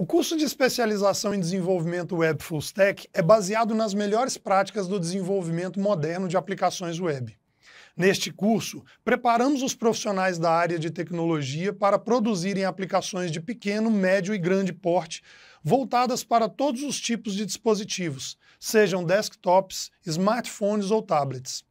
O curso de especialização em desenvolvimento web full stack é baseado nas melhores práticas do desenvolvimento moderno de aplicações web. Neste curso, preparamos os profissionais da área de tecnologia para produzirem aplicações de pequeno, médio e grande porte, voltadas para todos os tipos de dispositivos, sejam desktops, smartphones ou tablets.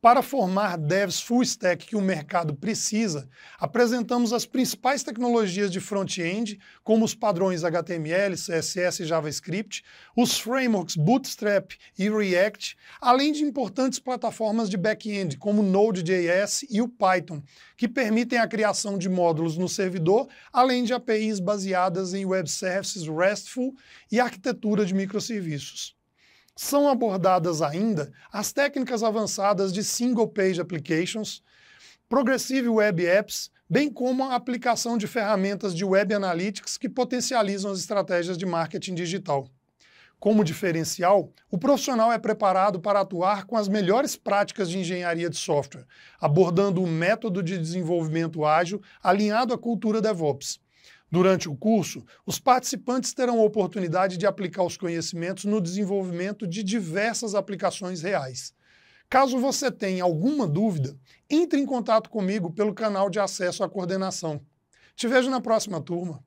Para formar devs full stack que o mercado precisa, apresentamos as principais tecnologias de front-end, como os padrões HTML, CSS e JavaScript, os frameworks Bootstrap e React, além de importantes plataformas de back-end, como Node.js e o Python, que permitem a criação de módulos no servidor, além de APIs baseadas em web services RESTful e arquitetura de microserviços são abordadas ainda as técnicas avançadas de Single Page Applications, Progressive Web Apps, bem como a aplicação de ferramentas de Web Analytics que potencializam as estratégias de marketing digital. Como diferencial, o profissional é preparado para atuar com as melhores práticas de engenharia de software, abordando o método de desenvolvimento ágil alinhado à cultura DevOps Durante o curso, os participantes terão a oportunidade de aplicar os conhecimentos no desenvolvimento de diversas aplicações reais. Caso você tenha alguma dúvida, entre em contato comigo pelo canal de acesso à coordenação. Te vejo na próxima turma.